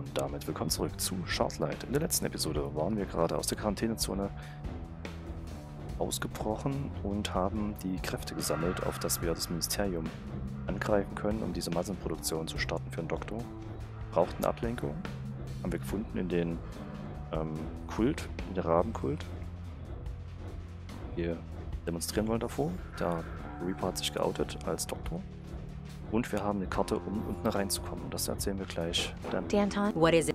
Und damit willkommen zurück zu Shardlight. In der letzten Episode waren wir gerade aus der Quarantänezone ausgebrochen und haben die Kräfte gesammelt, auf dass wir das Ministerium angreifen können, um diese Massenproduktion zu starten für den Doktor. Brauchten Ablenkung. Haben wir gefunden in den ähm, Kult, in der Rabenkult. Wir demonstrieren wollen davor. Der Reaper hat sich geoutet als Doktor. Und wir haben eine Karte, um unten reinzukommen. Das erzählen wir gleich. Dann Danton, What is it?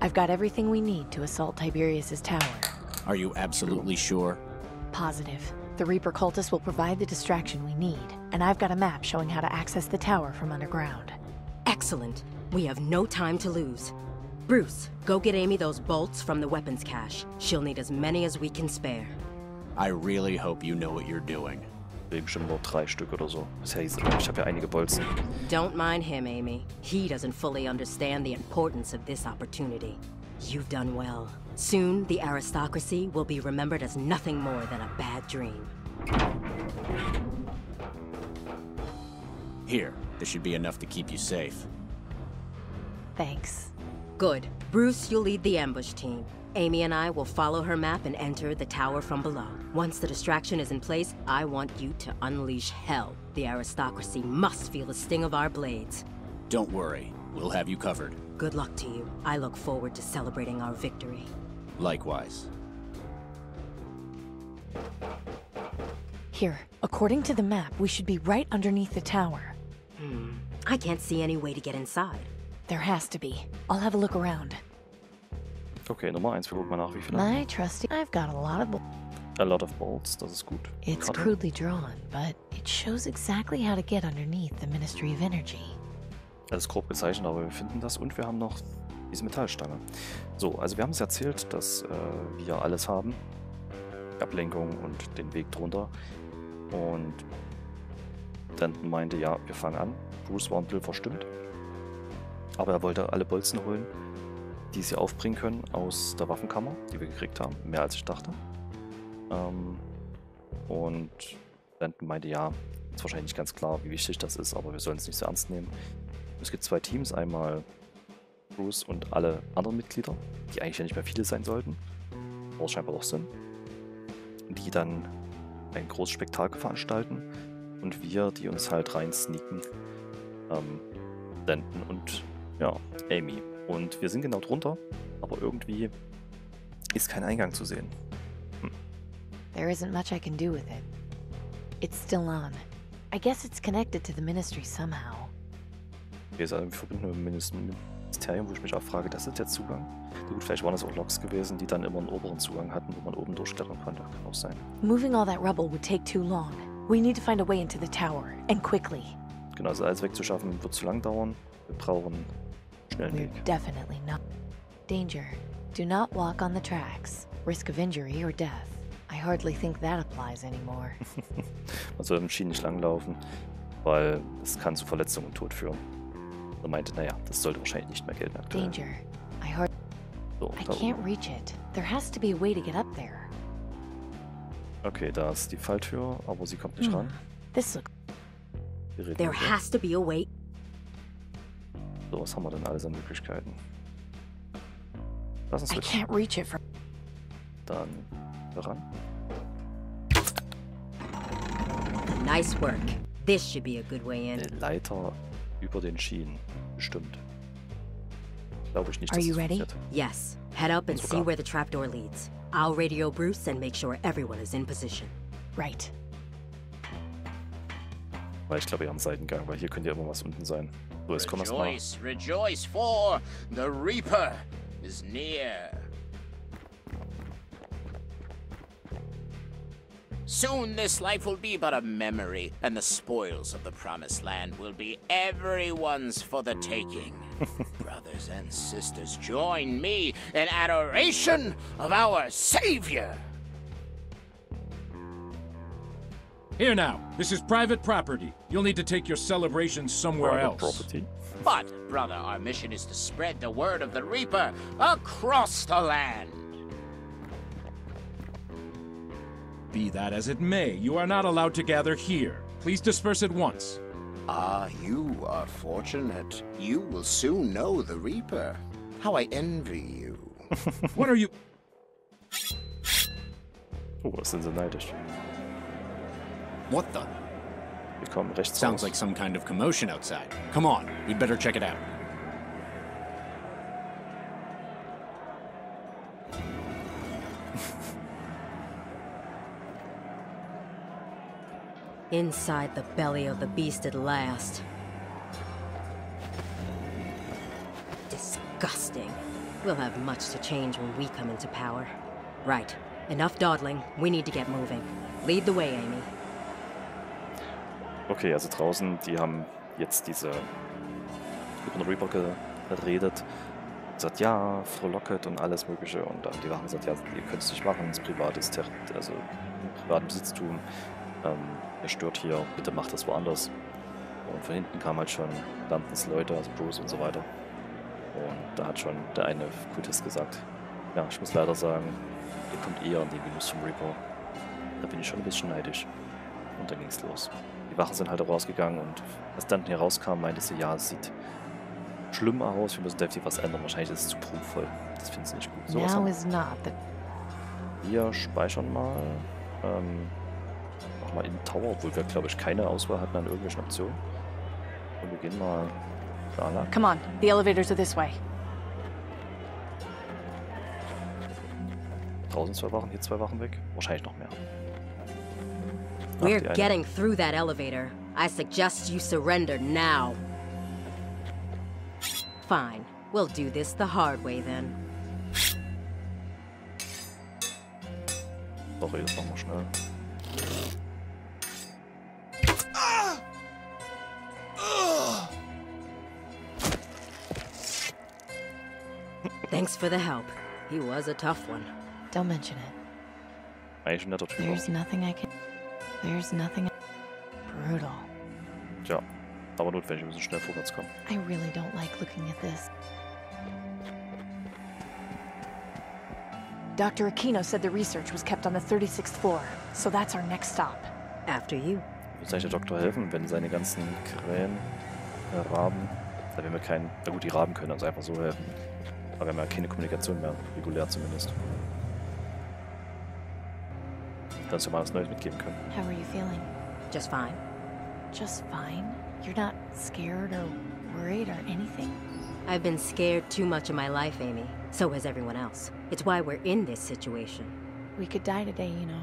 I've got everything we need to assault Tiberius's tower. Are you absolutely sure? Positive. The Reaper cultists will provide the distraction we need, and I've got a map showing how to access the tower from underground. Excellent. We have no time to lose. Bruce, go get Amy those bolts from the weapons cache. She'll need as many as we can spare. I really hope you know what you're doing. Wegen bestimmt nur drei Stück oder so. Bisher hieß es, ich habe ja einige Bolzen. Don't mind him, Amy. He doesn't fully understand the importance of this opportunity. You've done well. Soon, the aristocracy will be remembered as nothing more than a bad dream. Here, this should be enough to keep you safe. Thanks. Good. Bruce, you'll lead the ambush team. Amy and I will follow her map and enter the tower from below. Once the distraction is in place, I want you to unleash hell. The aristocracy must feel the sting of our blades. Don't worry, we'll have you covered. Good luck to you. I look forward to celebrating our victory. Likewise. Here, according to the map, we should be right underneath the tower. Hmm. I can't see any way to get inside. There has to be. I'll have a look around. Okay, Nummer 1, wir gucken mal nach, wie viele. My trusty, I've got a lot of. A lot of bolts, das ist gut. It's Karte. crudely drawn, but it shows exactly how to get underneath the Ministry of Energy. Das ist grob gezeichnet, aber wir finden das und wir haben noch diese Metallstange. So, also wir haben es erzählt, dass äh, wir alles haben. Ablenkung und den Weg drunter. Und Denton meinte, ja, wir fangen an. Bruce war ein bisschen verstimmt. Aber er wollte alle Bolzen holen, die sie aufbringen können aus der Waffenkammer, die wir gekriegt haben. Mehr als ich dachte. Ähm, und Denton meinte, ja, ist wahrscheinlich nicht ganz klar, wie wichtig das ist, aber wir sollen es nicht so ernst nehmen. Es gibt zwei Teams, einmal Bruce und alle anderen Mitglieder, die eigentlich ja nicht mehr viele sein sollten, aber scheinbar doch sind, die dann ein großes Spektakel veranstalten und wir, die uns halt rein sneaken, ähm, Denton und ja, Amy. Und wir sind genau drunter, aber irgendwie ist kein Eingang zu sehen. There isn't much I can do with it. It's still on. I guess it's connected to the Ministry somehow. Okay, ist irgendwie verbunden mit dem Minis- Ministerium, wo ich mich auch frage, das ist der Zugang? Na gut, vielleicht waren das auch Loks gewesen, die dann immer einen oberen Zugang hatten, wo man oben durchklettern konnte. Kann auch sein. Moving all that rubble would take too long. We need to find a way into the tower, and quickly. Genau, also alles wegzuschaffen wird zu lang dauern. Wir brauchen We're Weg. definitely not. Danger. Do not walk on the tracks. Risk of injury or death. I hardly think that applies anymore. Man soll im Schienen nicht langlaufen, weil es kann zu Verletzungen und Tod führen. Er meinte, naja, das sollte wahrscheinlich nicht mehr gelten aktuell. Danger. I hard. So, I can't reach it. There has to be a way to get up there. Okay, da ist die Falltür, aber sie kommt nicht Hmm. ran. This looks. There has to be a way. So, was haben wir denn alles an Möglichkeiten? Lass uns I can't reach it from. dann ran. Nice work. This should be a good way in. Eine Leiter über den Schienen. Bestimmt. Glaube ich nicht, Are you ready? funktioniert. Yes. Head up and see where the trapdoor leads. I'll radio Bruce and make sure everyone is in position. Right. Weil ich glaube, eher am Seitengang, weil hier könnte ja immer was unten sein. So, jetzt kommen wir. Rejoice, rejoice, for the Reaper is near. Soon this life will be but a memory, and the spoils of the promised land will be everyone's for the taking. Brothers and sisters, join me in adoration of our Savior. Here now, this is private property. You'll need to take your celebrations somewhere Private else. Property. But, brother, our mission is to spread the word of the Reaper across the land. Be that as it may, you are not allowed to gather here. Please disperse at once. Ah, you are fortunate. You will soon know the Reaper. How I envy you. What are you... Oh, das sind sie neidisch. What the? Wir kommen rechts Sounds raus. like some kind of commotion outside. Come on, we'd better check it out. Inside the belly of the beast at last. Disgusting. We'll have much to change when we come into power. Right. Enough dawdling. We need to get moving. Lead the way, Amy. Okay, also draußen, die haben jetzt diese über den Reaper geredet. Gesagt, ja, frohlocket und alles Mögliche. Und dann die Wachen gesagt, ja, ihr könnt es nicht machen, es ist privates also privaten Besitztum. Ähm, ihr stört hier, bitte macht das woanders. Und von hinten kamen halt schon Lambtons Leute, also Bruce und so weiter. Und da hat schon der eine Kultist gesagt, ja, ich muss leider sagen, ihr kommt eher an die Minus vom Reaper. Da bin ich schon ein bisschen neidisch. Und dann ging's los. Die Wachen sind halt rausgegangen und als dann hier rauskam, meinte sie, ja, es sieht schlimm aus, wir müssen definitiv was ändern. Wahrscheinlich ist es zu prunkvoll. Das finden sie nicht gut. So, now is not the. wir speichern mal. Ähm, nochmal in Tower, obwohl wir, glaube ich, keine Auswahl hatten an irgendwelchen Optionen. Und wir gehen mal da lang. Come on, the elevators are this way. Draußen zwei Wachen, hier zwei Wachen weg. Wahrscheinlich noch mehr. Ach, We're die getting through that elevator. I suggest you surrender now. Fine. We'll do this the hard way then. Sorry, das machen wir schnell. Thanks for the help. He was a tough one. Don't mention it. Eigentlich ein netter Typ. There's nothing I can. There's nothing. Brutal. Tja, aber notwendig, wir müssen schnell vorwärts kommen. I really don't like looking at this. Dr. Aquino said the research was kept on the 36th floor, so that's our next stop. After you. Wird der Doktor helfen, wenn seine ganzen Krähen, äh, Raben, da werden wir keinen, na gut, die Raben können uns einfach so helfen. Aber wir haben ja keine Kommunikation mehr, regulär zumindest. Dass wir mal Neues mitgeben können. How are you feeling? Just fine. Just fine? You're not scared or worried or anything? I've been scared too much in my life, Amy. So has everyone else. It's why we're in this situation. We could die today, you know.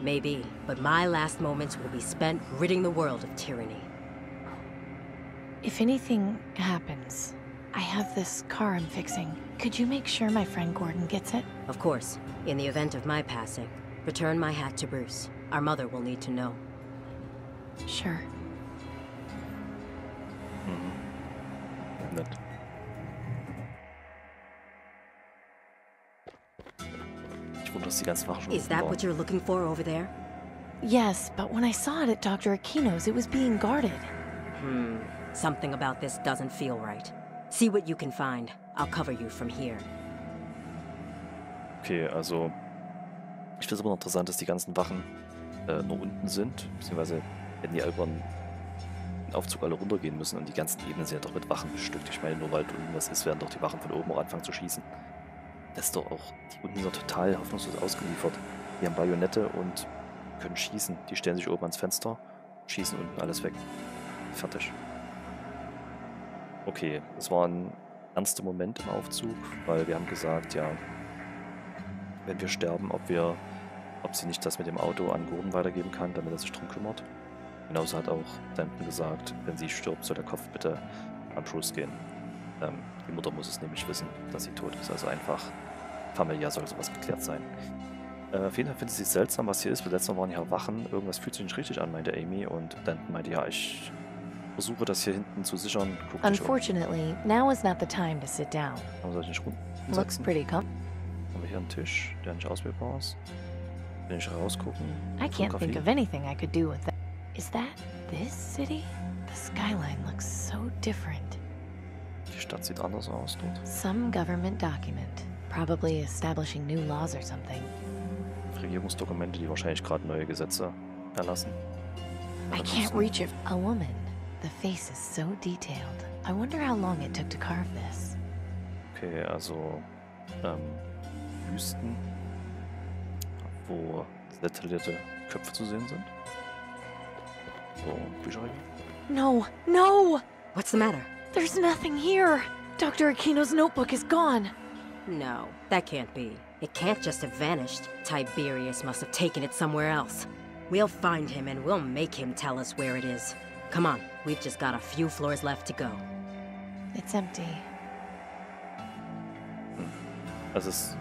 Maybe, but my last moments will be spent ridding the world of tyranny. If anything happens, I have this car I'm fixing. Could you make sure my friend Gordon gets it? Of course, in the event of my passing, return my hat to Bruce. Our mother will need to know. Sure. Nett. Ich wundere, dass die ganzen Wachen schon Is that what you're looking for over there? Yes, but when I saw it at Dr. Aquino's, it was being guarded. Hmm. Something about this doesn't feel right. See what you can find. I'll cover you from here. Okay, also ich finde es immer noch interessant, dass die ganzen Wachen äh, nur unten sind, beziehungsweise hätten die irgendwann den Aufzug alle runtergehen müssen und die ganzen Ebenen sind ja doch mit Wachen bestückt. Ich meine, nur weil unten was ist, werden doch die Wachen von oben auch anfangen zu schießen. Das ist doch auch, die unten sind total hoffnungslos ausgeliefert. Die haben Bajonette und können schießen. Die stellen sich oben ans Fenster, schießen unten alles weg. Fertig. Okay, es war ein ernster Moment im Aufzug, weil wir haben gesagt, ja, wenn wir sterben, ob wir, ob sie nicht das mit dem Auto an Gordon weitergeben kann, damit er sich drum kümmert. Genauso hat auch Denton gesagt, wenn sie stirbt, soll der Kopf bitte an Bruce gehen. Ähm, die Mutter muss es nämlich wissen, dass sie tot ist. Also einfach familiär soll sowas geklärt sein. Äh, auf jeden Fall findet sie es seltsam, was hier ist. Weil letztes Mal waren ja Wachen. Irgendwas fühlt sich nicht richtig an, meinte Amy. Und Denton meinte, ja, ich versuche das hier hinten zu sichern. Guck dich um. Unfortunately, now is not the time to sit down. Warum soll ich nicht Looks pretty com. Einen Tisch, der nicht auswählbar ist? Will ich rausgucken? I can't think of anything I could do with that. Is that this city? The skyline looks so different. Die Stadt sieht anders aus dort. Some government document, probably establishing new laws or something. Regierungsdokumente, die wahrscheinlich gerade neue Gesetze erlassen. I can't reach it. A woman. The face is so detailed. I wonder how long it took to carve this. Okay, also ähm, Wüsten, wo detaillierte Köpfe zu sehen sind. So, Bücherregal. No, no! What's the matter? There's nothing here! Dr. Aquino's notebook is gone. No, that can't be. It can't just have vanished. Tiberius must have taken it somewhere else. We'll find him and we'll make him tell us where it is. Come on, we've just got a few floors left to go. It's empty. Also es,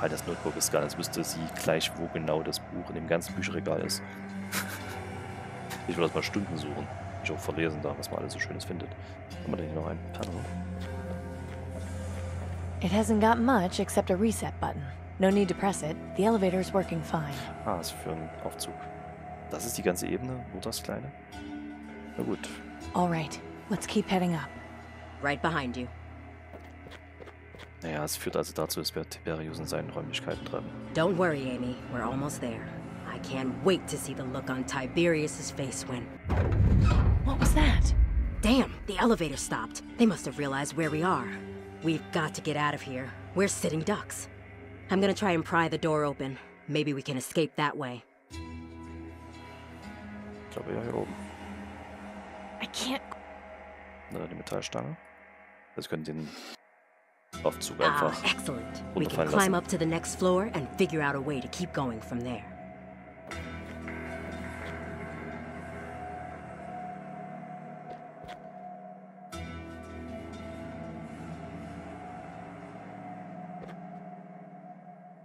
weil das Notebook ist gar nicht, wüsste sie gleich, wo genau das Buch in dem ganzen Bücherregal ist. ich würde das mal Stunden suchen. Ich auch verlesen da, was man alles so Schönes findet. Haben wir denn hier noch einen Panel? It hasn't got much except a reset button. No need to press it. The elevator's working fine. Ah, ist für einen Aufzug. Das ist die ganze Ebene, nur das kleine? Na gut. All right, let's keep heading up. Right behind you. Naja, es führt also dazu, dass wir Tiberius in seinen Räumlichkeiten treffen. Don't worry, Amy. We're almost there. I can't wait to see the look on Tiberius's face when. What was that? Damn, the elevator stopped. They must have realized where we are. We've got to get out of here. We're sitting ducks. I'm gonna try and pry the door open. Maybe we can escape that way. Ich glaube, ja, hier oben. I can't. Ne, die Metallstange. Das können den Aufzug Ah, einfach. excellent. We can climb lassen. up to the next floor and figure out a way to keep going from there.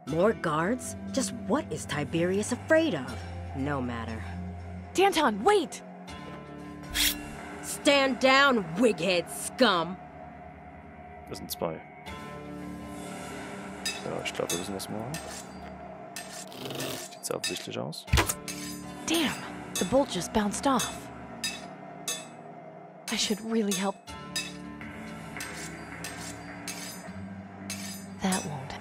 More guards? Just what is Tiberius afraid of? No matter. Danton, wait! Stand down, wighead scum! Das sind zwei. Ja, ich glaube, wir wissen, was machen. Offensichtlich aus. Damn, the bolt just bounced off. I should really help. That won't.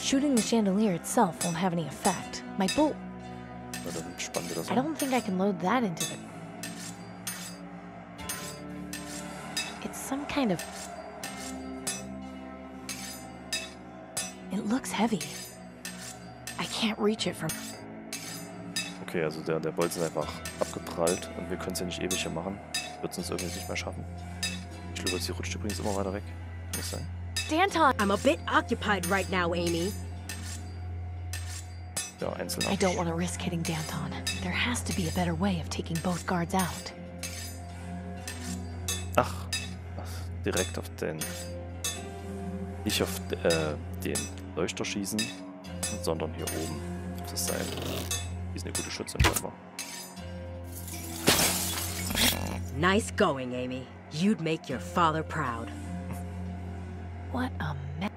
Shooting the chandelier itself won't have any effect. My bolt. Na, dann spannen wir das I don't think I can load that into the. It's some kind of. Looks heavy. I can't reach it from. Okay, also der, der Bolzen ist einfach abgeprallt und wir können es ja nicht ewig hier machen. Wird es uns irgendwie nicht mehr schaffen. Ich glaube, sie rutscht übrigens immer weiter weg. Kann das sein? Danton! I'm a bit occupied right now, Amy. Ja, einzeln I don't want to risk hitting Danton. There has to be a better way of taking both guards out. Ach, ach, direkt auf den. Nicht auf äh, den Leuchter schießen, sondern hier oben auf das Seil. Die ist eine gute scheinbar. Nice going, Amy. You'd make your father proud. What a mess.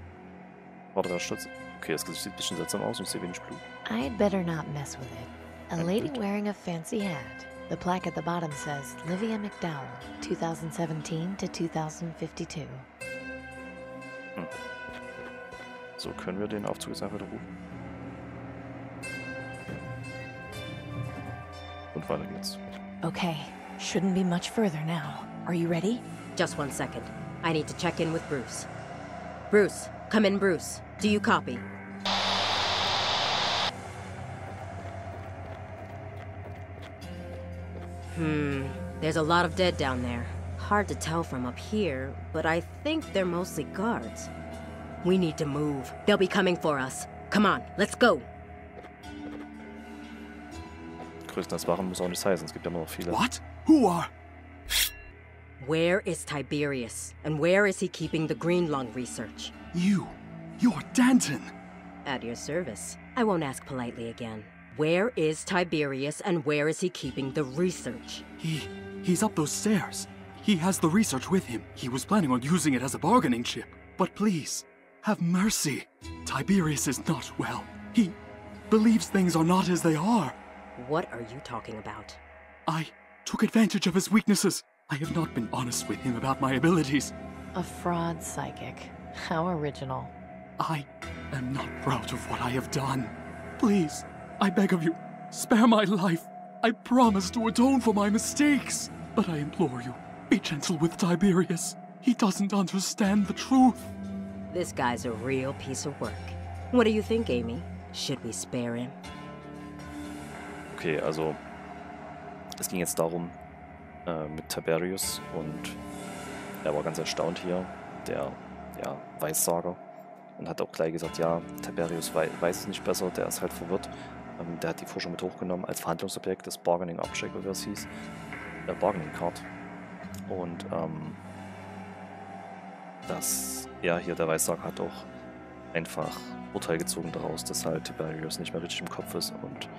Warte, wer stützt? Okay, das Gesicht sieht ein bisschen seltsam aus und ich sehe wenig Blut. I'd better not mess with it. A lady wearing a fancy hat. The plaque at the bottom says Livia McDowell, 2017 to 2052. So, können wir den Aufzug jetzt einfach wieder rufen? Und weiter geht's. Okay, shouldn't be much further now. Are you ready? Just one second. I need to check in with Bruce. Bruce, come in, Bruce. Do you copy? Hmm, there's a lot of dead down there. Hard to tell from up here, but I think they're mostly guards. We need to move. They'll be coming for us. Come on, let's go. Größtenteils Wachen muss auch nichts heißen, es gibt ja immer noch viele. What? Who are? Where is Tiberius? And where is he keeping the green lung research? You. You're Danton. At your service. I won't ask politely again. Where is Tiberius and where is he keeping the research? He. He's up those stairs. He has the research with him. He was planning on using it as a bargaining chip. But please, have mercy. Tiberius is not well. He believes things are not as they are. What are you talking about? I took advantage of his weaknesses. I have not been honest with him about my abilities. A fraud psychic. How original. I am not proud of what I have done. Please, I beg of you, spare my life. I promise to atone for my mistakes. But I implore you, be gentle with Tiberius. He doesn't understand the truth. This guy's a real piece of work. What do you think, Amy? Should we spare him? Okay, also es ging jetzt darum äh, mit Tiberius und er war ganz erstaunt hier, der ja, Weissager, und hat auch gleich gesagt, ja, Tiberius wei weiß es nicht besser, der ist halt verwirrt. Ähm, der hat die Forschung mit hochgenommen als Verhandlungsobjekt des Bargaining Object, wie es hieß, äh, Bargaining Card. Und ähm, dass er hier, der Weissager, hat auch einfach Urteil gezogen daraus, dass halt Tiberius nicht mehr richtig im Kopf ist und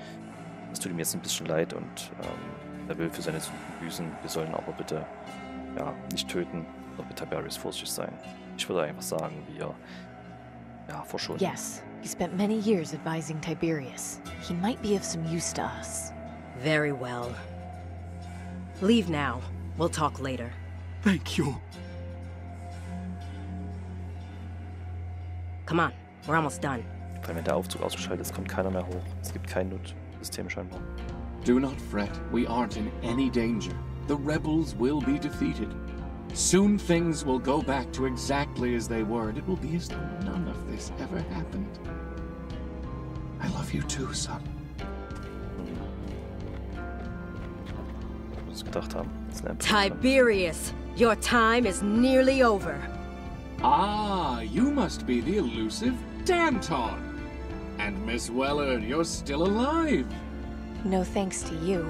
es tut ihm jetzt ein bisschen leid und ähm, er will für seine Sünden büßen. Wir sollen aber bitte ja, nicht töten, doch mit Tiberius vorsichtig sein. Ich würde einfach sagen, wir ja, verschonen. Yes, he spent many years advising Tiberius. He might be of some use to us. Very well. Leave now. We'll talk later. Thank you. Come on, we're almost done. Vor allem, wenn der Aufzug ausgeschaltet ist, kommt keiner mehr hoch. Es gibt kein Notsystem scheinbar. Do not fret. We aren't in any danger. The rebels will be defeated. Soon things will go back to exactly as they were, and it will be as though none of this ever happened. I love you too, son. Was gedacht haben. Das ist eine MP. Tiberius, your time is nearly over. Ah, you must be the elusive Danton. And Miss Weller, you're still alive. No thanks to you.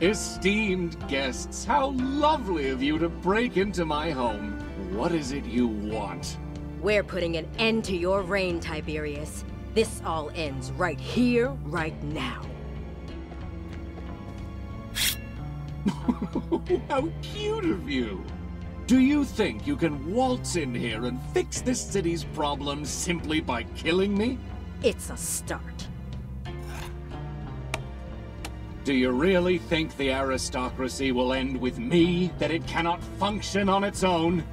Esteemed guests, how lovely of you to break into my home. What is it you want? We're putting an end to your reign, Tiberius. This all ends right here, right now. How cute of you! Do you think you can waltz in here and fix this city's problems simply by killing me? It's a start. Do you really think the aristocracy will end with me? That it cannot function on its own?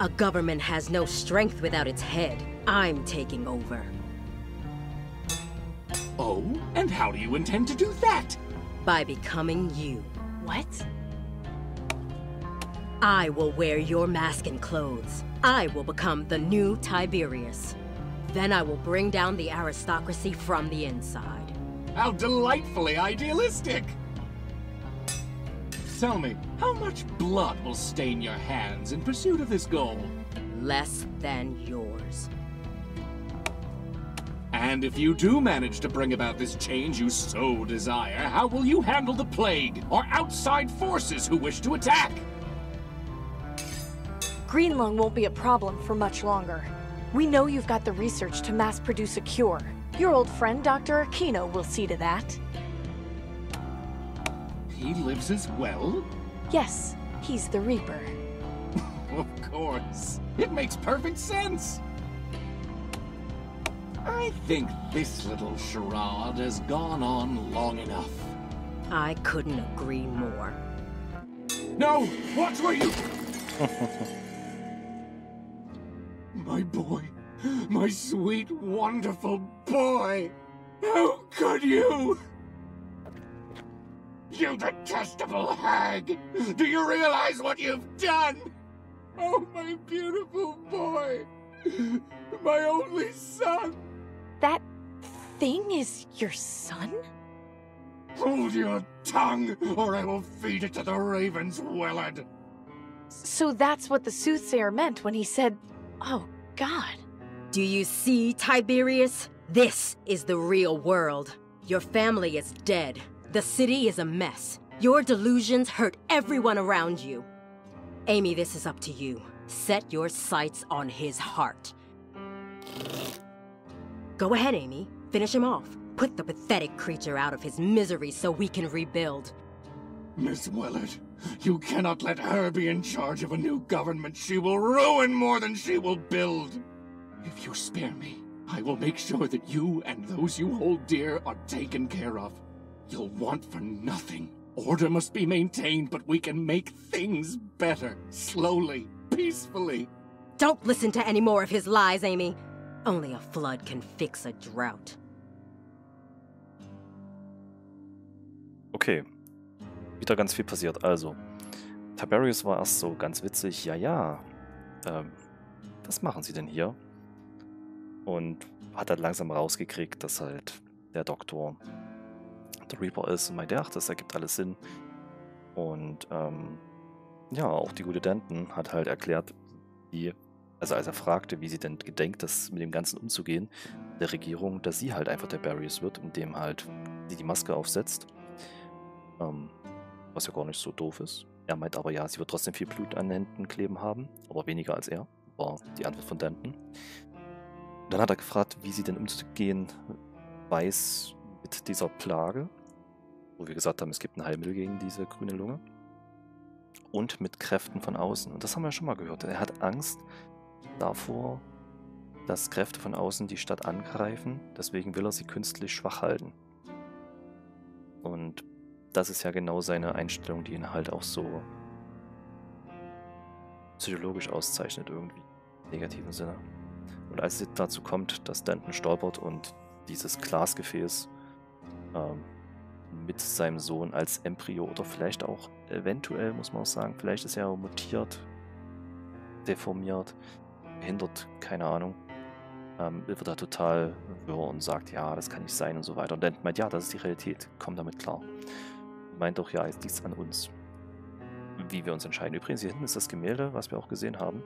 A government has no strength without its head. I'm taking over. Oh? And how do you intend to do that? By becoming you. What? I will wear your mask and clothes. I will become the new Tiberius. Then I will bring down the aristocracy from the inside. How delightfully idealistic! Tell me, how much blood will stain your hands in pursuit of this goal? Less than yours. And if you do manage to bring about this change you so desire, how will you handle the plague or outside forces who wish to attack? Green lung won't be a problem for much longer. We know you've got the research to mass produce a cure. Your old friend, Dr. Aquino, will see to that. He lives as well? Yes, he's the Reaper. Of course. It makes perfect sense. I think this little charade has gone on long enough. I couldn't agree more. No! What were you? my boy. My sweet, wonderful boy. How could you? You detestable hag! Do you realize what you've done? Oh, my beautiful boy! My only son! That thing is your son? Hold your tongue, or I will feed it to the ravens, Willard! So that's what the soothsayer meant when he said, Oh, God. Do you see, Tiberius? This is the real world. Your family is dead. The city is a mess. Your delusions hurt everyone around you. Amy, this is up to you. Set your sights on his heart. Go ahead, Amy. Finish him off. Put the pathetic creature out of his misery so we can rebuild. Miss Willard, you cannot let her be in charge of a new government. She will ruin more than she will build. If you spare me, I will make sure that you and those you hold dear are taken care of. You'll want for nothing. Order must be maintained, but we can make things better. Slowly, peacefully. Don't listen to any more of his lies, Amy. Only a flood can fix a drought. Okay, wieder ganz viel passiert. Also, Tiberius war erst so ganz witzig, ja, ja, ähm, was machen sie denn hier? Und hat dann langsam rausgekriegt, dass halt der Doktor der Reaper ist und meinte, ach, das ergibt alles Sinn. Und ähm, ja, auch die gute Denton hat halt erklärt, wie, also als er fragte, wie sie denn gedenkt, das mit dem Ganzen umzugehen, der Regierung, dass sie halt einfach der Barriers wird, indem halt sie die Maske aufsetzt. Ähm, was ja gar nicht so doof ist. Er meint aber, ja, sie wird trotzdem viel Blut an den Händen kleben haben, aber weniger als er, war die Antwort von Denton. dann hat er gefragt, wie sie denn umzugehen weiß mit dieser Plage, wo wir gesagt haben, es gibt ein Heilmittel gegen diese grüne Lunge und mit Kräften von außen. Und das haben wir schon mal gehört. Er hat Angst davor, dass Kräfte von außen die Stadt angreifen. Deswegen will er sie künstlich schwach halten. Und das ist ja genau seine Einstellung, die ihn halt auch so psychologisch auszeichnet irgendwie. Im negativen Sinne. Und als es dazu kommt, dass Danton stolpert und dieses Glasgefäß ähm, mit seinem Sohn als Embryo oder vielleicht auch eventuell, muss man auch sagen, vielleicht ist er mutiert, deformiert, behindert, keine Ahnung. Ähm, wird er total wirr und sagt, ja, das kann nicht sein und so weiter. Und dann meint, ja, das ist die Realität, komm damit klar. Meint doch, ja, es liegt an uns, wie wir uns entscheiden. Übrigens, hier hinten ist das Gemälde, was wir auch gesehen haben,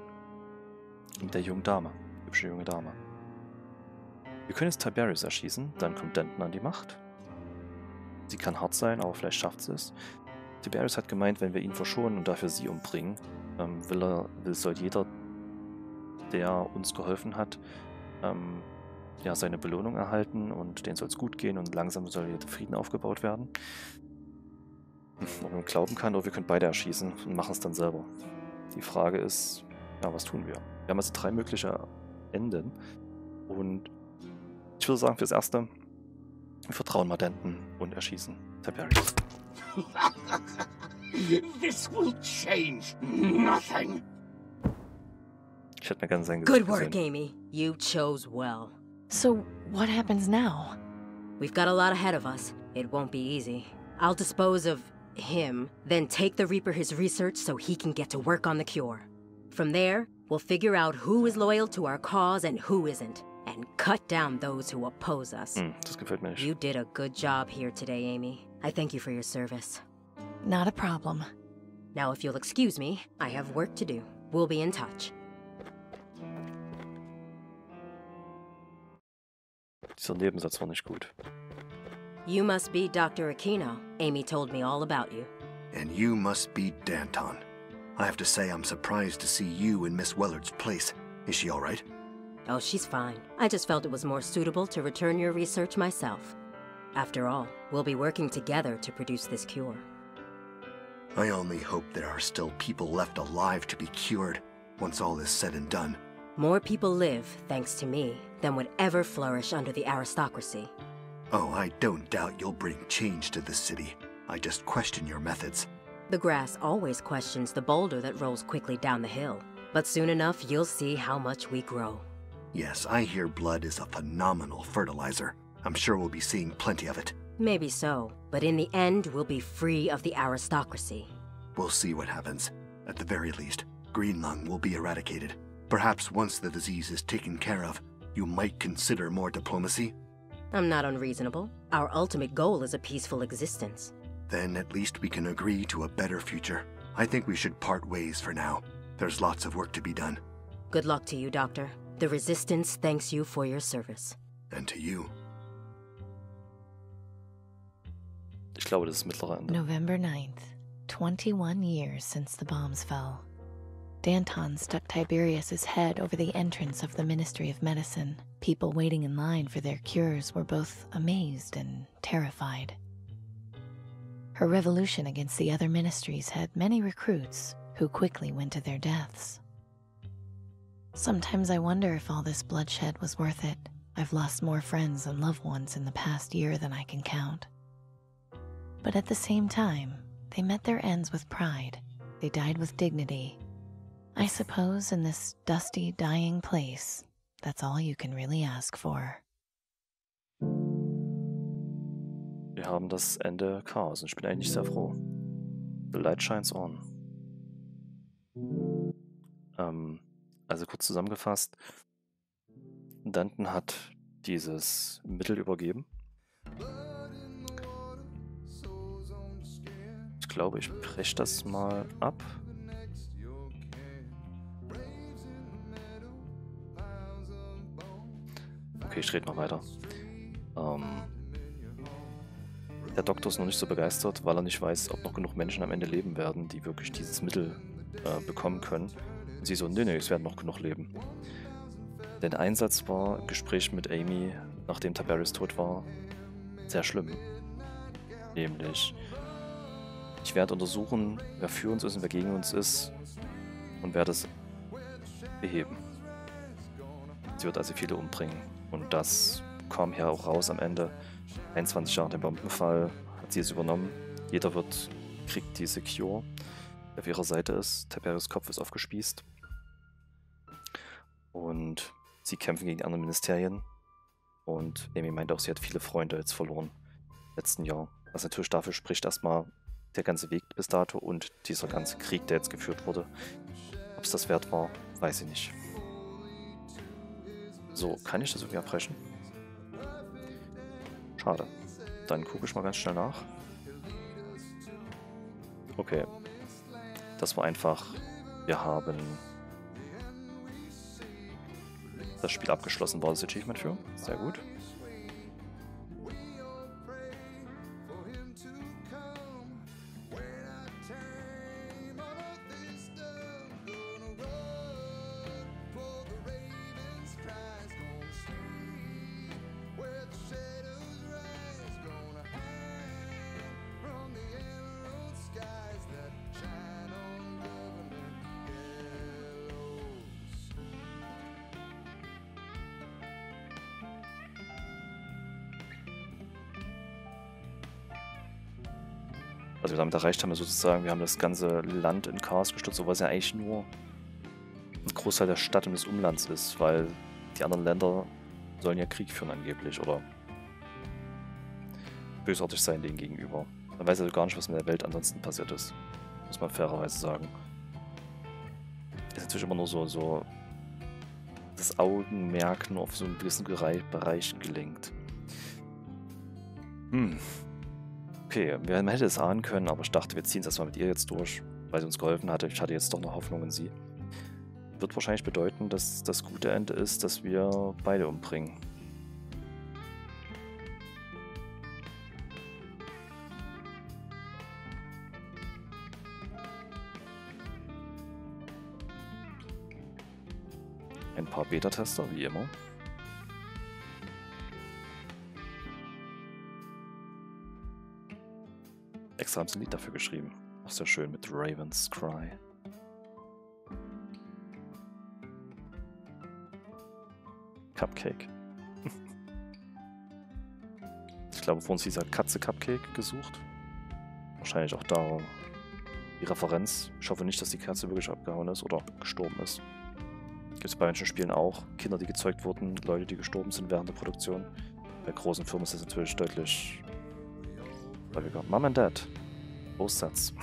mit der jungen Dame, hübsche junge Dame. Wir können jetzt Tiberius erschießen, dann kommt Denton an die Macht Sie kann hart sein, aber vielleicht schafft sie es. Tiberius hat gemeint, wenn wir ihn verschonen und dafür sie umbringen, ähm, will er, will, soll jeder, der uns geholfen hat, ähm, ja, seine Belohnung erhalten und denen soll es gut gehen und langsam soll hier der Frieden aufgebaut werden. Ob man glauben kann, oder wir können beide erschießen und machen es dann selber. Die Frage ist, ja, was tun wir? Wir haben also drei mögliche Enden und ich würde sagen, fürs Erste, wir vertrauen Madenten und erschießen Tiberius. This will change nothing. Ich hätte mir gerne sein Gesicht Good work, gesehen. Amy. You chose well. So, what happens now? We've got a lot ahead of us. It won't be easy. I'll dispose of him, then take the Reaper his research so he can get to work on the cure. From there, we'll figure out who is loyal to our cause and who isn't, and cut down those who oppose us. Hm, das gefällt mir nicht. You did a good job here today, Amy. I thank you for your service. Not a problem. Now, if you'll excuse me, I have work to do. We'll be in touch. Dieser Nebensatz war nicht gut. You must be Dr. Aquino. Amy told me all about you. And you must be Danton. I have to say, I'm surprised to see you in Miss Wellard's place. Is she all right? Oh, she's fine. I just felt it was more suitable to return your research myself. After all, we'll be working together to produce this cure. I only hope there are still people left alive to be cured once all is said and done. More people live, thanks to me, than would ever flourish under the aristocracy. Oh, I don't doubt you'll bring change to the city. I just question your methods. The grass always questions the boulder that rolls quickly down the hill. But soon enough, you'll see how much we grow. Yes, I hear blood is a phenomenal fertilizer. I'm sure we'll be seeing plenty of it. Maybe so, but in the end, we'll be free of the aristocracy. We'll see what happens. At the very least, green lung will be eradicated. Perhaps once the disease is taken care of, you might consider more diplomacy? I'm not unreasonable. Our ultimate goal is a peaceful existence. Then at least we can agree to a better future. I think we should part ways for now. There's lots of work to be done. Good luck to you, Doctor. The Resistance thanks you for your service. And to you. Ich glaube, das ist das mittlere Ende. November 9th, 21 years since the bombs fell. Danton stuck Tiberius's head over the entrance of the Ministry of Medicine. People waiting in line for their cures were both amazed and terrified. Her revolution against the other ministries had many recruits who quickly went to their deaths. Sometimes I wonder if all this bloodshed was worth it. I've lost more friends and loved ones in the past year than I can count. But at the same time, they met their ends with pride. They died with dignity. I suppose in this dusty, dying place, that's all you can really ask for. Wir haben das Ende Chaos und ich bin eigentlich sehr froh. The light shines on. Ähm, also kurz zusammengefasst, Danton hat dieses Mittel übergeben. Ich glaube, ich breche das mal ab. Okay, ich rede noch weiter. Ähm, der Doktor ist noch nicht so begeistert, weil er nicht weiß, ob noch genug Menschen am Ende leben werden, die wirklich dieses Mittel äh, bekommen können. Und sie so, nee, nee, es werden noch genug leben. Der Einsatz war, Gespräch mit Amy, nachdem Tiberius tot war, sehr schlimm. Nämlich, ich werde untersuchen, wer für uns ist und wer gegen uns ist und werde es beheben. Sie wird also viele umbringen. Und das kam hier auch raus am Ende. 21 Jahre dem Bombenfall hat sie es übernommen. Jeder wird, kriegt diese Cure, der auf ihrer Seite ist. Tiberius Kopf ist aufgespießt. Und sie kämpfen gegen die anderen Ministerien. Und Amy meint auch, sie hat viele Freunde jetzt verloren im letzten Jahr. Was natürlich dafür spricht, erstmal der ganze Weg bis dato und dieser ganze Krieg, der jetzt geführt wurde. Ob es das wert war, weiß ich nicht. So, kann ich das irgendwie abbrechen? Schade. Dann gucke ich mal ganz schnell nach. Okay. Das war einfach. Wir haben das Spiel abgeschlossen. War das Achievement für? Sehr gut. Also damit erreicht haben wir sozusagen, wir haben das ganze Land in Chaos gestürzt, was ja eigentlich nur ein Großteil der Stadt und des Umlands ist, weil die anderen Länder sollen ja Krieg führen angeblich oder bösartig sein denen gegenüber. Man weiß also gar nicht, was mit der Welt ansonsten passiert ist. Muss man fairerweise sagen. Ist natürlich immer nur so, so das Augenmerk nur auf so einen gewissen Bereich gelenkt. Hm, Okay, man hätte es ahnen können, aber ich dachte, wir ziehen es erstmal mit ihr jetzt durch, weil sie uns geholfen hatte. Ich hatte jetzt doch noch Hoffnung in sie. Wird wahrscheinlich bedeuten, dass das gute Ende ist, dass wir beide umbringen. Ein paar Beta-Tester, wie immer. Haben sie ein Lied dafür geschrieben. Auch sehr schön mit Raven's Cry. Cupcake. ich glaube, vor uns hieß er Katze Cupcake gesucht. Wahrscheinlich auch da die Referenz. Ich hoffe nicht, dass die Katze wirklich abgehauen ist oder gestorben ist. Gibt es bei manchen Spielen auch. Kinder, die gezeugt wurden, Leute, die gestorben sind während der Produktion. Bei großen Firmen ist das natürlich deutlich. Mom and Dad. Großsatz.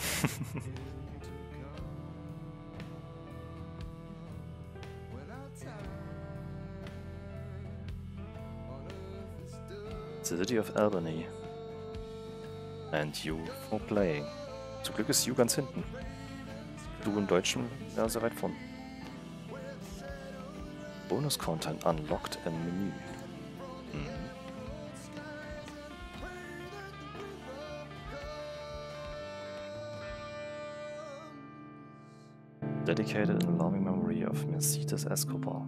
The City of Albany. And you for playing. Zum Glück ist you ganz hinten. Du im Deutschen ja sehr weit vorn. Bonus Content unlocked in Menü. Dedicated in loving memory of Mercedes Escobar,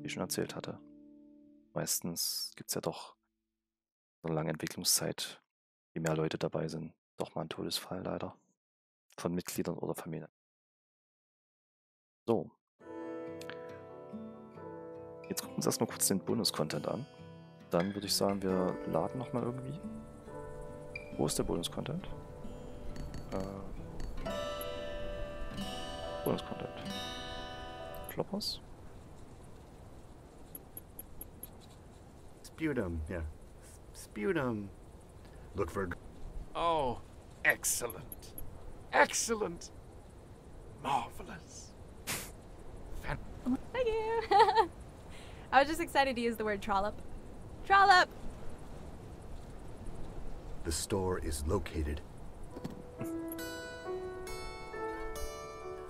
wie ich schon erzählt hatte. Meistens gibt es ja doch so eine lange Entwicklungszeit, je mehr Leute dabei sind, doch mal ein Todesfall leider. Von Mitgliedern oder Familien. So. Jetzt gucken wir uns erstmal kurz den Bonus-Content an. Dann würde ich sagen, wir laden nochmal irgendwie. Wo ist der Bonus-Content? Äh, Bonus Content. Floppers? Sputum, yeah. Sputum. Look for. Oh, excellent. Excellent. Marvelous. Fan- Thank you. I was just excited to use the word trollop. Trollop! The store is located.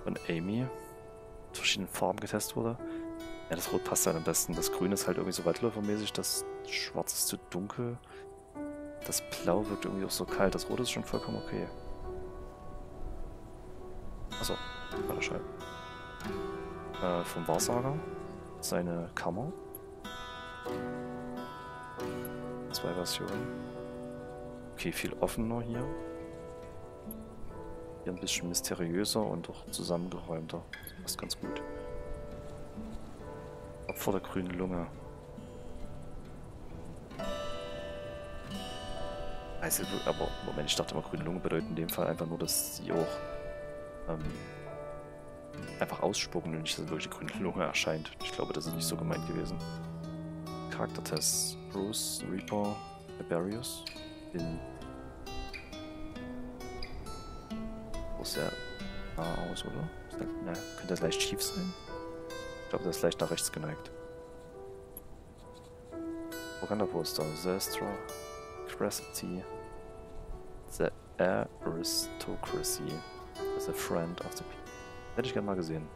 Von Amy. Verschiedenen Farben getestet wurde. Ja, das Rot passt halt am besten. Das Grün ist halt irgendwie so weitläufermäßig. Das Schwarz ist zu dunkel. Das Blau wirkt irgendwie auch so kalt. Das Rot ist schon vollkommen okay. Achso, der Schall. Äh, vom Wahrsager. Seine Kammer. Zwei Versionen. Okay, viel offener hier. Hier ein bisschen mysteriöser und auch zusammengeräumter. Das passt ganz gut. Opfer der grünen Lunge. Also, aber Moment, ich dachte immer, grüne Lunge bedeutet in dem Fall einfach nur, dass sie auch ähm, einfach ausspucken und nicht, dass wirklich eine grüne Lunge erscheint. Ich glaube, das ist nicht so gemeint gewesen. Charaktertests. Bruce, Reaper, Barbarius. In. Ist der nah aus, oder? Der, na, könnte das leicht schief sein? Ich glaube, der ist leicht nach rechts geneigt. Propaganda-Poster. Zestra. Cressity. The Aristocracy is a friend of the people. Hätte ich gerne mal gesehen.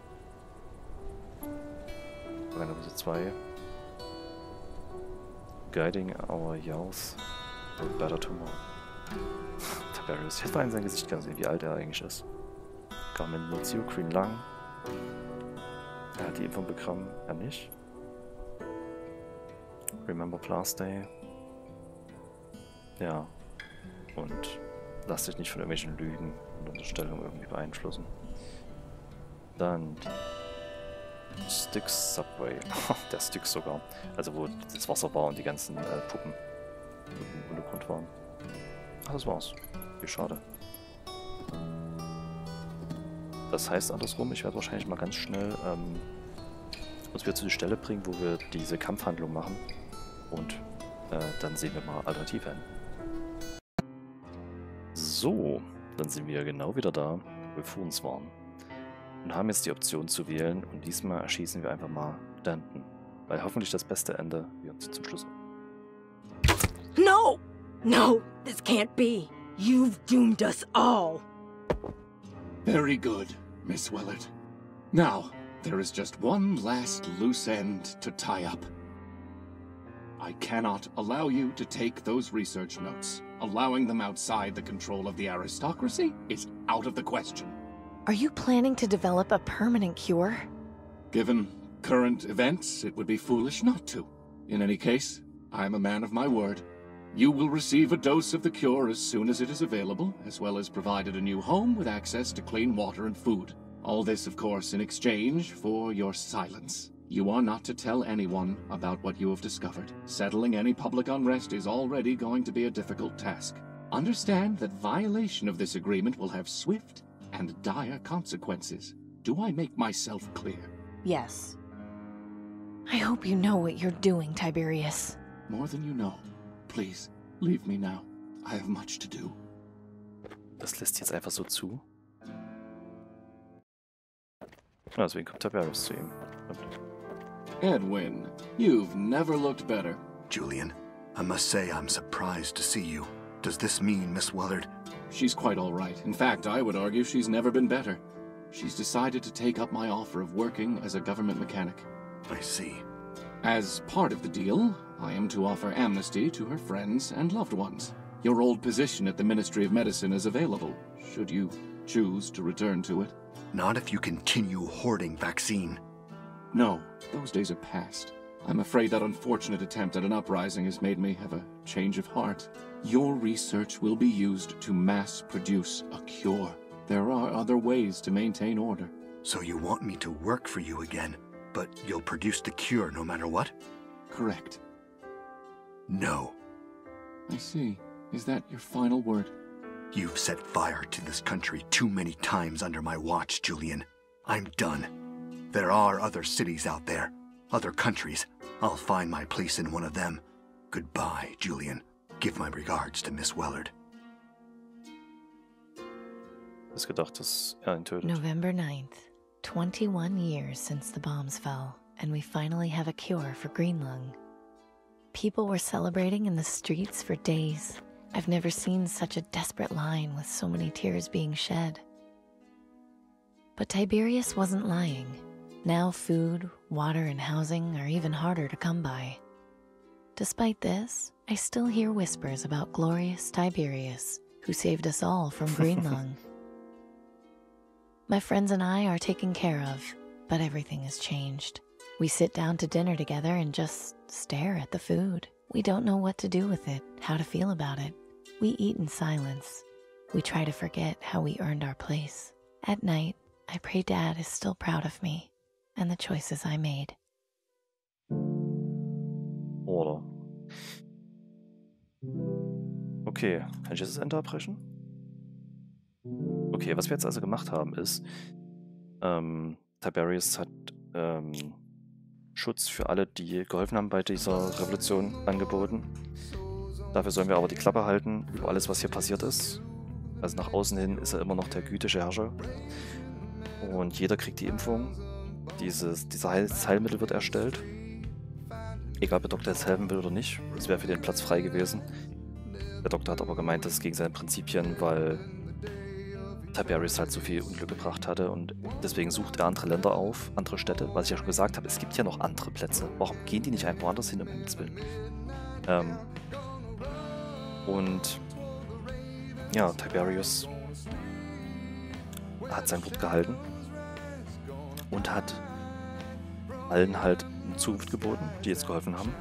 Propaganda-Poster 2. Guiding our youth for a better tomorrow. Tiberius. Ich hätte mal in sein Gesicht gerne sehen, wie alt er eigentlich ist. Garmin Nuzio, Green Lang. Er hat die Impfung bekommen, er nicht. Remember Blast Day. Ja. Und lass dich nicht von irgendwelchen Lügen und Unterstellungen irgendwie beeinflussen. Dann die Styx Subway. Der Styx sogar. Also wo das Wasser war und die ganzen äh, Puppen im Untergrund waren. Ach, das war's. Wie schade. Das heißt andersrum, ich werde wahrscheinlich mal ganz schnell ähm, uns wieder zu der Stelle bringen, wo wir diese Kampfhandlung machen. Und äh, dann sehen wir mal Alternative an. So, dann sind wir genau wieder da, wo wir vor uns waren. Und haben jetzt die Option zu wählen und diesmal erschießen wir einfach mal Danton. Weil hoffentlich das beste Ende wir uns zum Schluss No! No, this can't be. You've doomed us all. Very good, Miss Willard. Now, there is just one last loose end to tie up. I cannot allow you to take those research notes. Allowing them outside the control of the aristocracy is out of the question. Are you planning to develop a permanent cure? Given current events, it would be foolish not to. In any case, I'm a man of my word. You will receive a dose of the cure as soon as it is available, as well as provided a new home with access to clean water and food. All this, of course, in exchange for your silence. You are not to tell anyone about what you have discovered. Settling any public unrest is already going to be a difficult task. Understand that violation of this agreement will have swift and dire consequences. Do I make myself clear? Yes. I hope you know what you're doing, Tiberius. More than you know. Please, leave me now. I have much to do. Das lässt jetzt einfach so zu. Ja, deswegen kommt Tiberius zu ihm. Edwin, you've never looked better. Julian, I must say I'm surprised to see you. Does this mean, Miss Willard? She's quite all right. In fact, I would argue she's never been better. She's decided to take up my offer of working as a government mechanic. I see. As part of the deal, I am to offer amnesty to her friends and loved ones. Your old position at the Ministry of Medicine is available, should you choose to return to it. Not if you continue hoarding vaccine. No, those days are past. I'm afraid that unfortunate attempt at an uprising has made me have a change of heart. Your research will be used to mass produce a cure. There are other ways to maintain order. So you want me to work for you again, but you'll produce the cure no matter what? Correct. No. I see. Is that your final word? You've set fire to this country too many times under my watch, Julian. I'm done. There are other cities out there, other countries. I'll find my place in one of them. Goodbye, Julian. Give my regards to Miss Wellard. Ist gedacht, dass er ihn tötet. November 9th, 21 years since the bombs fell, and we finally have a cure for green lung. People were celebrating in the streets for days. I've never seen such a desperate line with so many tears being shed. But Tiberius wasn't lying. Now, food, water, and housing are even harder to come by. Despite this, I still hear whispers about glorious Tiberius, who saved us all from green lung. My friends and I are taken care of, but everything has changed. We sit down to dinner together and just stare at the food. We don't know what to do with it, how to feel about it. We eat in silence. We try to forget how we earned our place. At night, I pray Dad is still proud of me and the choices I made. Oder. Okay, kann ich das Ende abbrechen? Okay, was wir jetzt also gemacht haben ist, ähm, Tiberius hat ähm, Schutz für alle, die geholfen haben bei dieser Revolution angeboten. Dafür sollen wir aber die Klappe halten über alles, was hier passiert ist. Also nach außen hin ist er immer noch der gütige Herrscher. Und jeder kriegt die Impfung. Dieses, dieser Heil Heilmittel wird erstellt. Egal, ob der Doktor jetzt helfen will oder nicht. Es wäre für den Platz frei gewesen. Der Doktor hat aber gemeint, das ist gegen seine Prinzipien, weil Tiberius halt so viel Unglück gebracht hatte und deswegen sucht er andere Länder auf, andere Städte. Was ich ja schon gesagt habe, es gibt ja noch andere Plätze. Warum gehen die nicht einfach woanders hin, um Himmels Willen? Ähm, und ja, Tiberius hat sein Wort gehalten und hat allen halt eine Zukunft geboten, die jetzt geholfen haben.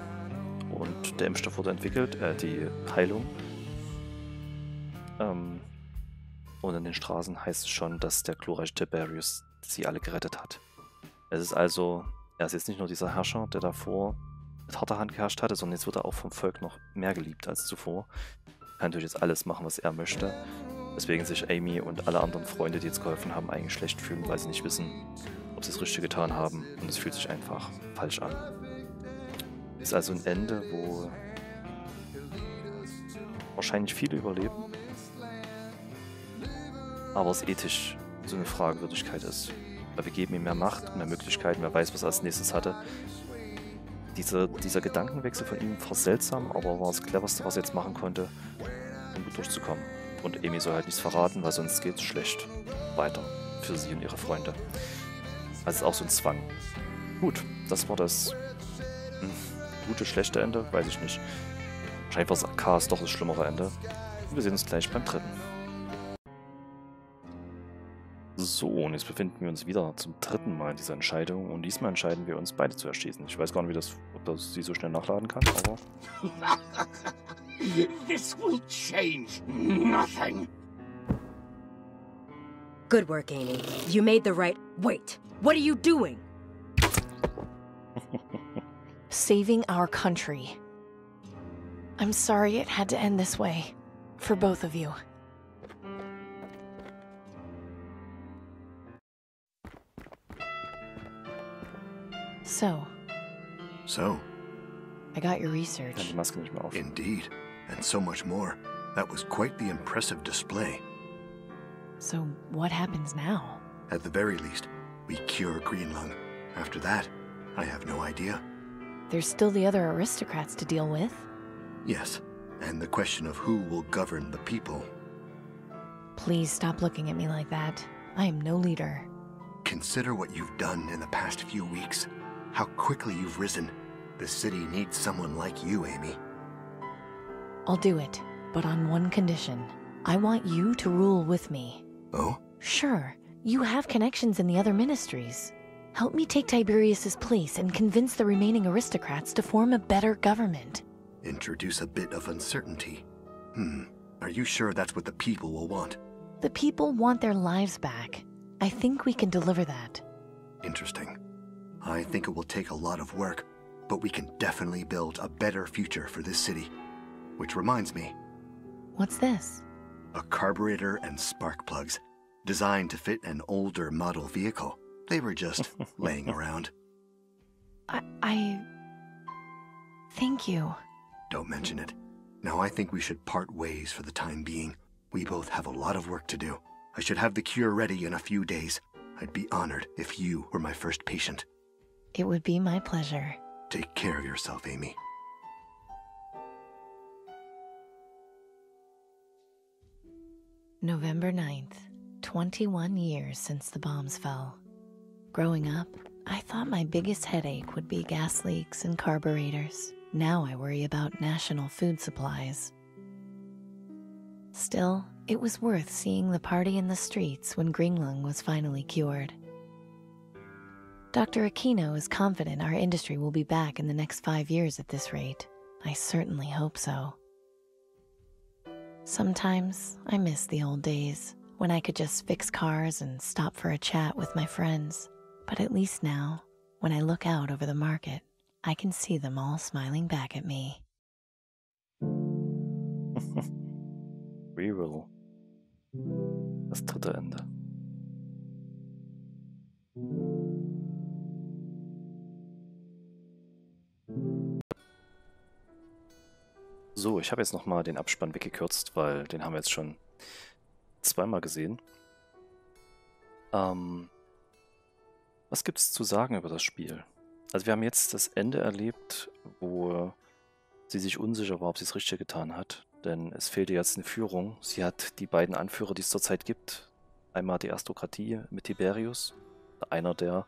Und der Impfstoff wurde entwickelt, äh, die Heilung. Ähm, und in den Straßen heißt es schon, dass der glorreiche Tiberius sie alle gerettet hat. Es ist also, er ist jetzt nicht nur dieser Herrscher, der davor mit harter Hand geherrscht hatte, sondern jetzt wird er auch vom Volk noch mehr geliebt als zuvor. Er kann natürlich jetzt alles machen, was er möchte. Weswegen sich Amy und alle anderen Freunde, die jetzt geholfen haben, eigentlich schlecht fühlen, weil sie nicht wissen, ob sie das Richtige getan haben. Und es fühlt sich einfach falsch an. Ist also ein Ende, wo wahrscheinlich viele überleben, aber es ethisch so eine Fragewürdigkeit ist. Weil wir geben ihm mehr Macht mehr Möglichkeiten, wer weiß, was er als nächstes hatte. Diese, dieser Gedankenwechsel von ihm war seltsam, aber war das cleverste, was er jetzt machen konnte, um gut durchzukommen. Und Amy soll halt nichts verraten, weil sonst geht es schlecht weiter für sie und ihre Freunde. Also ist auch so ein Zwang. Gut, das war das hm, gute, schlechte Ende, weiß ich nicht. Wahrscheinlich war Chaos doch das schlimmere Ende. Und wir sehen uns gleich beim dritten. So, und jetzt befinden wir uns wieder zum dritten Mal in dieser Entscheidung. Und diesmal entscheiden wir uns, beide zu erschießen. Ich weiß gar nicht, wie das, ob das sie so schnell nachladen kann, aber. This will change nothing. Good work, Amy. You made the right. Wait, what are you doing? Saving our country. I'm sorry it had to end this way. For both of you. So, So, I got your Kann research. die Maske nicht mehr auf. indeed, and so much more. That was quite the impressive display. So, what happens now? At the very least, we cure Greenlung. After that, I have no idea. There's still the other aristocrats to deal with. Yes, and the question of who will govern the people. Please stop looking at me like that. I am no leader. Consider what you've done in the past few weeks. How quickly you've risen. The city needs someone like you, Amy. I'll do it, but on one condition. I want you to rule with me. Oh? Sure, you have connections in the other ministries. Help me take Tiberius's place and convince the remaining aristocrats to form a better government. Introduce a bit of uncertainty. Hmm. Are you sure that's what the people will want? The people want their lives back. I think we can deliver that. Interesting. I think it will take a lot of work, but we can definitely build a better future for this city. Which reminds me, What's this? a carburetor and spark plugs, designed to fit an older model vehicle. They were just laying around. I. I. Thank you. Don't mention it. Now I think we should part ways for the time being. We both have a lot of work to do. I should have the cure ready in a few days. I'd be honored if you were my first patient. It would be my pleasure. Take care of yourself, Amy. November 9th, 21 years since the bombs fell. Growing up, I thought my biggest headache would be gas leaks and carburetors. Now I worry about national food supplies. Still, it was worth seeing the party in the streets when Gringlung was finally cured. Dr. Aquino is confident our industry will be back in the next five years at this rate. I certainly hope so. Sometimes I miss the old days when I could just fix cars and stop for a chat with my friends. But at least now, when I look out over the market, I can see them all smiling back at me. Reroll. Das dritte Ende. So, ich habe jetzt nochmal den Abspann weggekürzt, weil den haben wir jetzt schon zweimal gesehen. Ähm, was gibt es zu sagen über das Spiel? Also wir haben jetzt das Ende erlebt, wo sie sich unsicher war, ob sie es richtig getan hat. Denn es fehlte jetzt eine Führung. Sie hat die beiden Anführer, die es zurzeit gibt. Einmal die Aristokratie mit Tiberius, einer der,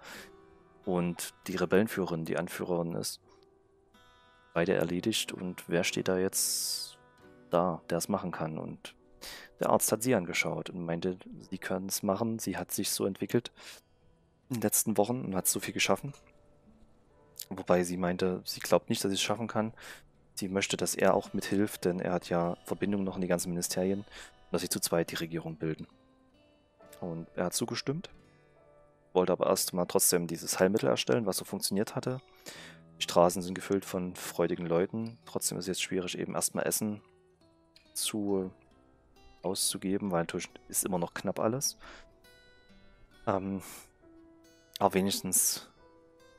und die Rebellenführerin, die Anführerin ist. Beide erledigt und wer steht da jetzt da, der es machen kann? Und der Arzt hat sie angeschaut und meinte, sie können es machen. Sie hat sich so entwickelt in den letzten Wochen und hat so viel geschaffen. Wobei sie meinte, sie glaubt nicht, dass sie es schaffen kann. Sie möchte, dass er auch mithilft, denn er hat ja Verbindungen noch in die ganzen Ministerien dass sie zu zweit die Regierung bilden. Und er hat zugestimmt, wollte aber erst mal trotzdem dieses Heilmittel erstellen, was so funktioniert hatte. Die Straßen sind gefüllt von freudigen Leuten. Trotzdem ist es jetzt schwierig, eben erstmal Essen zu auszugeben, weil natürlich ist immer noch knapp alles. Ähm, aber wenigstens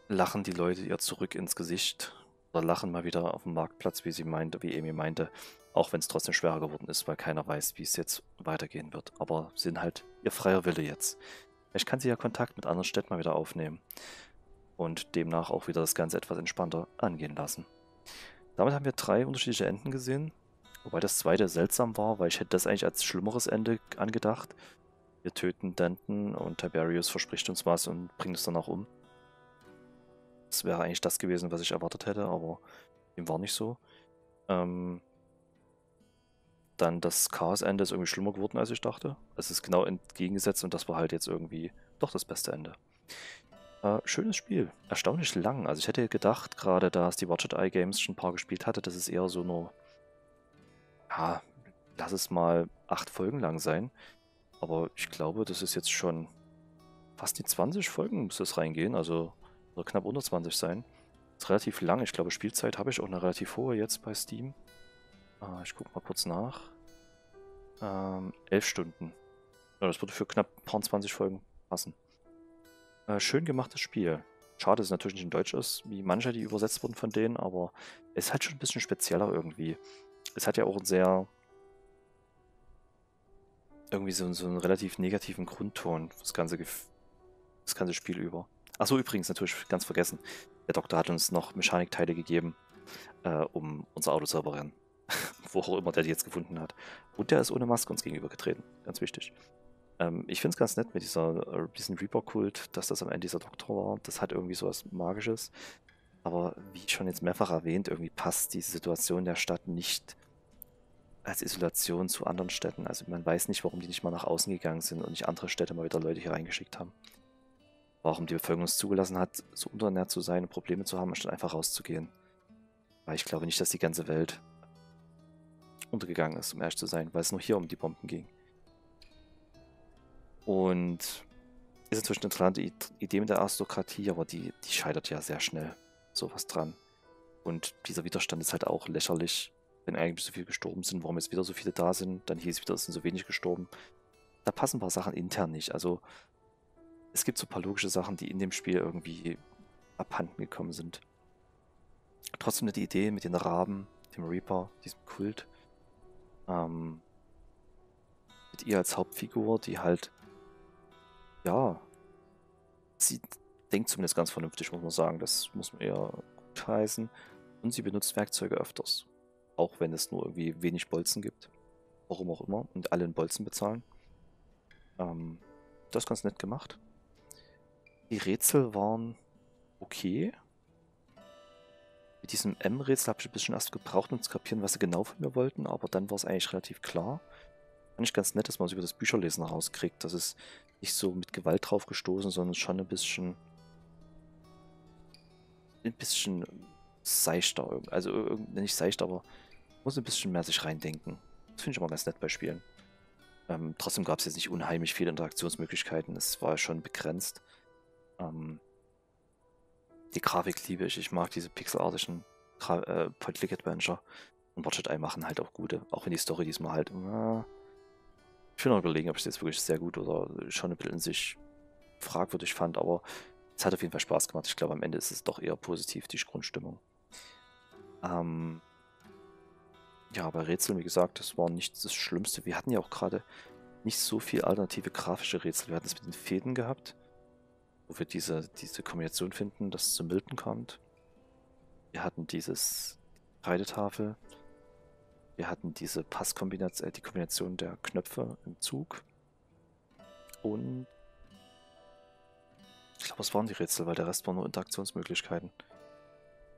lachen die Leute ihr zurück ins Gesicht oder lachen mal wieder auf dem Marktplatz, wie sie meinte, wie Amy meinte, auch wenn es trotzdem schwerer geworden ist, weil keiner weiß, wie es jetzt weitergehen wird. Aber sind halt ihr freier Wille jetzt. Vielleicht kann sie ja Kontakt mit anderen Städten mal wieder aufnehmen und demnach auch wieder das Ganze etwas entspannter angehen lassen. Damit haben wir drei unterschiedliche Enden gesehen, wobei das zweite seltsam war, weil ich hätte das eigentlich als schlimmeres Ende angedacht. Wir töten Denton und Tiberius verspricht uns was und bringt es dann auch um. Das wäre eigentlich das gewesen, was ich erwartet hätte, aber dem war nicht so. Ähm, dann das Chaos-Ende ist irgendwie schlimmer geworden, als ich dachte. Es ist genau entgegengesetzt und das war halt jetzt irgendwie doch das beste Ende. Äh, schönes Spiel. Erstaunlich lang. Also ich hätte gedacht, gerade da es die Watch It Eye Games schon ein paar gespielt hatte, dass es eher so nur, ja, lass es mal acht Folgen lang sein. Aber ich glaube, das ist jetzt schon fast die 20 Folgen muss es reingehen, also knapp unter 20 sein. Ist relativ lang. Ich glaube, Spielzeit habe ich auch eine relativ hohe jetzt bei Steam. Äh, ich gucke mal kurz nach. Ähm, 11 Stunden. Ja, das würde für knapp 20 Folgen passen. Äh, schön gemachtes Spiel. Schade, dass es natürlich nicht in Deutsch ist, wie manche, die übersetzt wurden von denen, aber es halt schon ein bisschen spezieller irgendwie. Es hat ja auch einen sehr. irgendwie so, so einen relativ negativen Grundton, das ganze, das ganze Spiel über. Achso, übrigens, natürlich ganz vergessen. Der Doktor hat uns noch Mechanikteile gegeben, äh, um unser Auto zu reparieren. Wo auch immer der die jetzt gefunden hat. Und der ist ohne Maske uns gegenübergetreten. Ganz wichtig. Ähm, ich finde es ganz nett mit dieser, äh, diesem Reaper-Kult, dass das am Ende dieser Doktor war. Das hat irgendwie so was Magisches. Aber wie schon jetzt mehrfach erwähnt, irgendwie passt diese Situation der Stadt nicht als Isolation zu anderen Städten. Also man weiß nicht, warum die nicht mal nach außen gegangen sind und nicht andere Städte mal wieder Leute hier reingeschickt haben. Warum die Bevölkerung es zugelassen hat, so unterernährt zu sein und Probleme zu haben, anstatt einfach rauszugehen. Weil ich glaube nicht, dass die ganze Welt untergegangen ist, um ehrlich zu sein, weil es nur hier um die Bomben ging. Und ist natürlich eine interessante Idee mit der Aristokratie, aber die, die scheitert ja sehr schnell sowas dran. Und dieser Widerstand ist halt auch lächerlich, wenn eigentlich so viele gestorben sind, warum jetzt wieder so viele da sind, dann hieß es wieder, es sind so wenig gestorben. Da passen ein paar Sachen intern nicht. Also es gibt so ein paar logische Sachen, die in dem Spiel irgendwie abhanden gekommen sind. Trotzdem die Idee mit den Raben, dem Reaper, diesem Kult, ähm, mit ihr als Hauptfigur, die halt, ja, sie denkt zumindest ganz vernünftig, muss man sagen. Das muss man eher gut heißen. Und sie benutzt Werkzeuge öfters. Auch wenn es nur irgendwie wenig Bolzen gibt. Warum auch immer. Und alle in Bolzen bezahlen. Ähm, das ist ganz nett gemacht. Die Rätsel waren okay. Mit diesem M-Rätsel habe ich ein bisschen erst gebraucht, um zu kapieren, was sie genau von mir wollten, aber dann war es eigentlich relativ klar. Fand ich ganz nett, dass man es über das Bücherlesen rauskriegt. Das ist nicht so mit Gewalt drauf gestoßen, sondern schon ein bisschen. ein bisschen seichter. Also nicht seicht, aber muss ein bisschen mehr sich reindenken. Das finde ich immer ganz nett bei Spielen. Ähm, trotzdem gab es jetzt nicht unheimlich viele Interaktionsmöglichkeiten. Es war schon begrenzt. Ähm, die Grafik liebe ich. Ich mag diese pixelartigen äh, Point-Click-Adventure. Und Watch Eye machen halt auch gute. Auch wenn die Story diesmal halt. Äh, ich will noch überlegen, ob ich das wirklich sehr gut oder schon ein bisschen in sich fragwürdig fand. Aber es hat auf jeden Fall Spaß gemacht. Ich glaube, am Ende ist es doch eher positiv, die Grundstimmung. Ähm, ja, bei Rätseln, wie gesagt, das war nicht das Schlimmste. Wir hatten ja auch gerade nicht so viel alternative grafische Rätsel. Wir hatten es mit den Fäden gehabt wo wir diese, diese Kombination finden, dass es zu Milton kommt. Wir hatten dieses Kreidetafel. Wir hatten diese Passkombination, äh, die Kombination der Knöpfe im Zug. Und ich glaube, es waren die Rätsel, weil der Rest waren nur Interaktionsmöglichkeiten.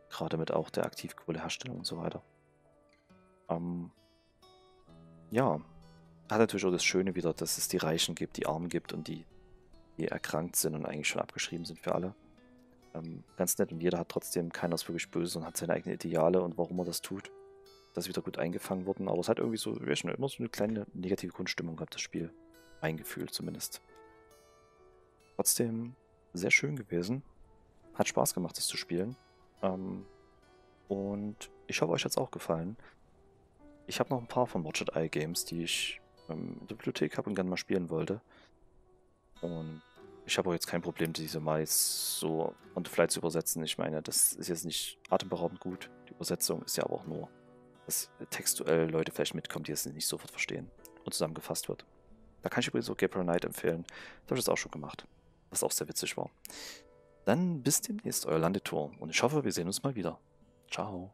Gerade mit auch der Aktivkohleherstellung und so weiter. Ähm, ja, hat natürlich auch das Schöne wieder, dass es die Reichen gibt, die Armen gibt und die die erkrankt sind und eigentlich schon abgeschrieben sind für alle. Ähm, ganz nett und jeder hat trotzdem, keiner ist wirklich böse und hat seine eigenen Ideale und warum er das tut. Das wieder gut eingefangen worden, aber es hat irgendwie so, ja, schon immer so eine kleine negative Grundstimmung gehabt, das Spiel. Mein Gefühl zumindest. Trotzdem sehr schön gewesen. Hat Spaß gemacht, das zu spielen. Ähm, und ich hoffe, euch hat es auch gefallen. Ich habe noch ein paar von Watch It Eye Games, die ich ähm, in der Bibliothek habe und gerne mal spielen wollte. Und ich habe auch jetzt kein Problem, diese Mais so on the fly zu übersetzen. Ich meine, das ist jetzt nicht atemberaubend gut. Die Übersetzung ist ja aber auch nur, dass textuell Leute vielleicht mitkommen, die es nicht sofort verstehen und zusammengefasst wird. Da kann ich übrigens auch Gabriel Knight empfehlen. Da habe ich das auch schon gemacht. Was auch sehr witzig war. Dann bis demnächst, euer Landetour. Und ich hoffe, wir sehen uns mal wieder. Ciao.